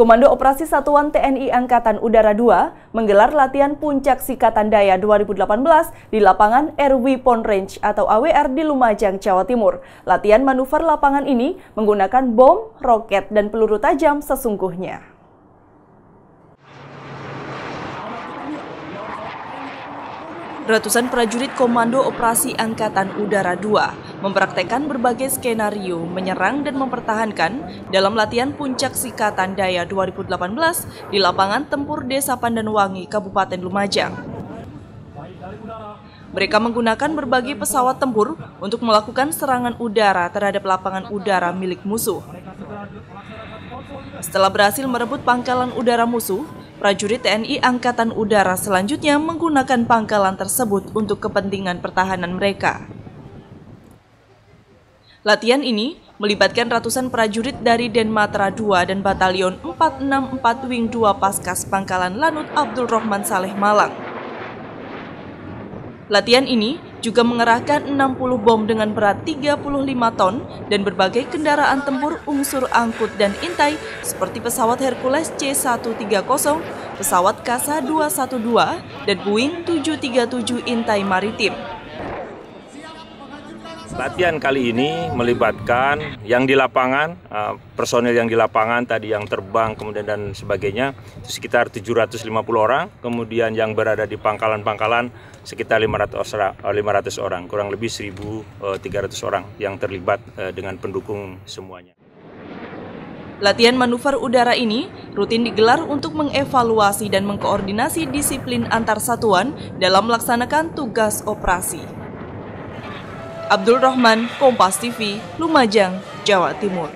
Komando Operasi Satuan TNI Angkatan Udara 2 menggelar latihan Puncak Sikatan Daya 2018 di lapangan Air Weapon Range atau AWR di Lumajang, Jawa Timur. Latihan manuver lapangan ini menggunakan bom, roket, dan peluru tajam sesungguhnya. Ratusan prajurit Komando Operasi Angkatan Udara 2 mempraktekkan berbagai skenario menyerang dan mempertahankan dalam latihan Puncak Sikatan Daya 2018 di lapangan tempur Desa Pandanwangi, Kabupaten Lumajang. Mereka menggunakan berbagai pesawat tempur untuk melakukan serangan udara terhadap lapangan udara milik musuh. Setelah berhasil merebut pangkalan udara musuh, Prajurit TNI Angkatan Udara selanjutnya menggunakan pangkalan tersebut untuk kepentingan pertahanan mereka. Latihan ini melibatkan ratusan prajurit dari Denmatra 2 dan Batalion 464 Wing 2 Paskas Pangkalan Lanut Abdul Rahman Saleh Malang. Latihan ini juga mengerahkan 60 bom dengan berat 35 ton dan berbagai kendaraan tempur unsur angkut dan intai seperti pesawat Hercules C-130, pesawat Kasa 212, dan Boeing 737 intai maritim. Latihan kali ini melibatkan yang di lapangan, uh, personil yang di lapangan tadi yang terbang kemudian dan sebagainya sekitar 750 orang, kemudian yang berada di pangkalan-pangkalan sekitar 500 orang, 500 orang, kurang lebih 1.300 uh, orang yang terlibat uh, dengan pendukung semuanya. Latihan manuver udara ini rutin digelar untuk mengevaluasi dan mengkoordinasi disiplin antar satuan dalam melaksanakan tugas operasi. Abdul Rahman, Kompas TV, Lumajang, Jawa Timur.